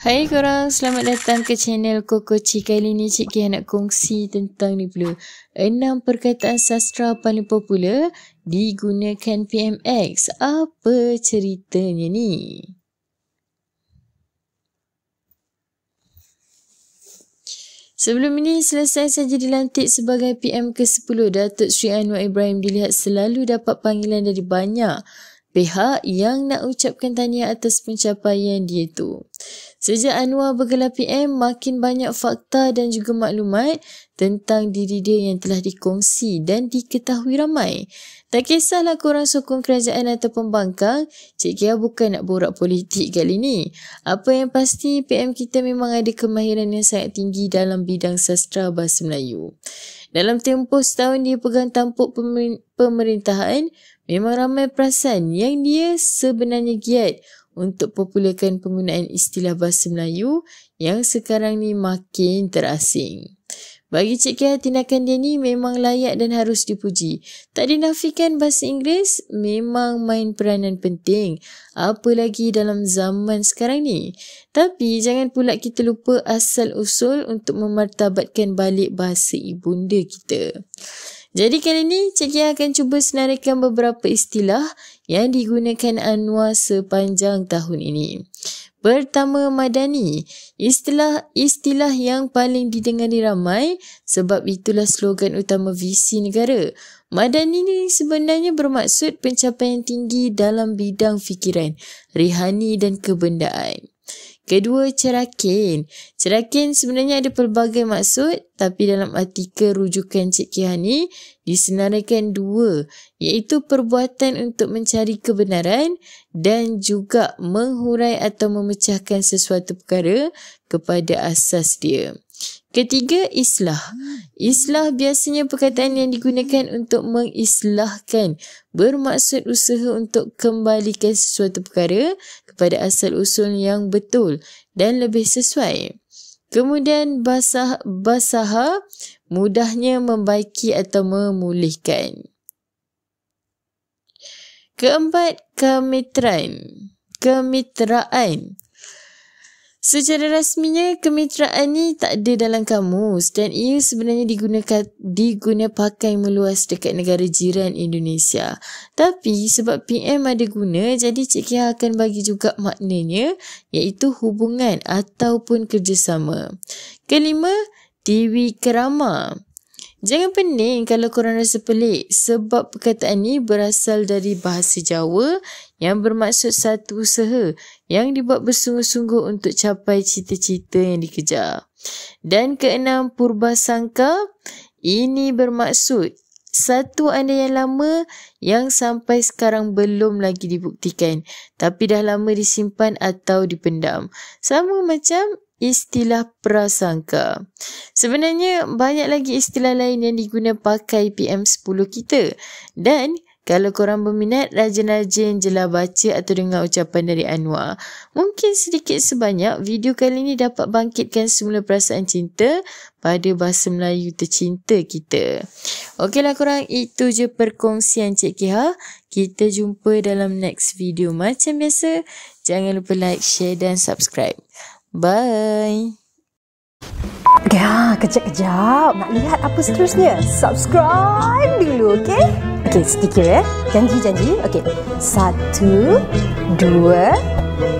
Hai korang, selamat datang ke channel Koko Cik. Kali ni Cik Kia nak kongsi tentang ni pula. Enam perkataan sastra paling popular digunakan PMX. Apa ceritanya ni? Sebelum ini selesai saja dilantik sebagai PM ke-10, Datuk Sri Anwar Ibrahim dilihat selalu dapat panggilan dari banyak pihak yang nak ucapkan tahniah atas pencapaian dia tu. Sejak Anwar bergelar PM, makin banyak fakta dan juga maklumat tentang diri dia yang telah dikongsi dan diketahui ramai. Tak kisahlah korang sokong kerajaan atau pembangkang, Cik Kia bukan nak borak politik kali ni. Apa yang pasti, PM kita memang ada kemahiran yang sangat tinggi dalam bidang sastra bahasa Melayu. Dalam tempoh setahun dia pegang tampuk pemerintahan, memang ramai perasan yang dia sebenarnya giat untuk popularkan penggunaan istilah bahasa Melayu yang sekarang ni makin terasing. Bagi Cik Kia, tindakan dia ni memang layak dan harus dipuji. Tak dinafikan bahasa Inggeris memang main peranan penting. Apa lagi dalam zaman sekarang ni. Tapi jangan pula kita lupa asal usul untuk memartabatkan balik bahasa ibunda kita. Jadi kali ni Cik Kia akan cuba senarikan beberapa istilah yang digunakan Anwar sepanjang tahun ini. Pertama Madani, istilah-istilah yang paling didengari ramai sebab itulah slogan utama visi negara. Madani ni sebenarnya bermaksud pencapaian tinggi dalam bidang fikiran, rihani dan kebendaan. Kedua, cerakin. Cerakin sebenarnya ada pelbagai maksud tapi dalam artikel rujukan Cik Kihani disenaraikan dua iaitu perbuatan untuk mencari kebenaran dan juga menghurai atau memecahkan sesuatu perkara kepada asas dia. Ketiga, islah. Islah biasanya perkataan yang digunakan untuk mengislahkan. Bermaksud usaha untuk kembalikan sesuatu perkara kepada asal usul yang betul dan lebih sesuai. Kemudian, basah, basaha mudahnya membaiki atau memulihkan. Keempat, kemitraan. Kemitraan. Secara rasminya, kemitraan ni tak ada dalam kamus dan ia sebenarnya digunakan diguna pakai meluas dekat negara jiran Indonesia. Tapi sebab PM ada guna, jadi Cik Kia akan bagi juga maknanya iaitu hubungan ataupun kerjasama. Kelima, Dewi Kerama. Jangan pening kalau korang rasa pelik sebab perkataan ni berasal dari bahasa Jawa yang bermaksud satu usaha yang dibuat bersungguh-sungguh untuk capai cita-cita yang dikejar. Dan keenam, Purba Sangka, ini bermaksud satu anda yang lama yang sampai sekarang belum lagi dibuktikan tapi dah lama disimpan atau dipendam. Sama macam istilah prasangka. Sebenarnya banyak lagi istilah lain yang diguna pakai PM10 kita. Dan kalau korang berminat, rajin-rajin je lah baca atau dengar ucapan dari Anwar. Mungkin sedikit sebanyak, video kali ni dapat bangkitkan semula perasaan cinta pada bahasa Melayu tercinta kita. Okeylah korang, itu je perkongsian Cik Kiha. Kita jumpa dalam next video. Macam biasa, jangan lupa like, share dan subscribe. Bye. Ya, kejap-kejap. Nak lihat apa seterusnya? Subscribe dulu, okey? Okey, sedikit ya. Janji-janji. Okey. Satu, dua,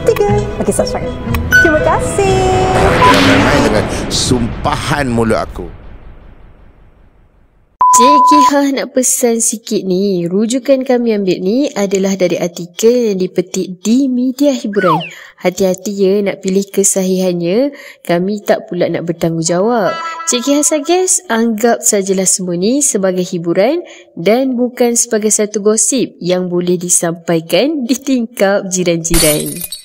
tiga. Okey, subscribe. Terima kasih. Jangan main dengan sumpahan mulut aku. Cik Kihah nak pesan sikit ni. Rujukan kami ambil ni adalah dari artikel yang dipetik di media hiburan. Hati-hati ya nak pilih kesahihannya. Kami tak pula nak bertanggungjawab. Cik Kihah suggest anggap sajalah semua ni sebagai hiburan dan bukan sebagai satu gosip yang boleh disampaikan di tingkap jiran-jiran.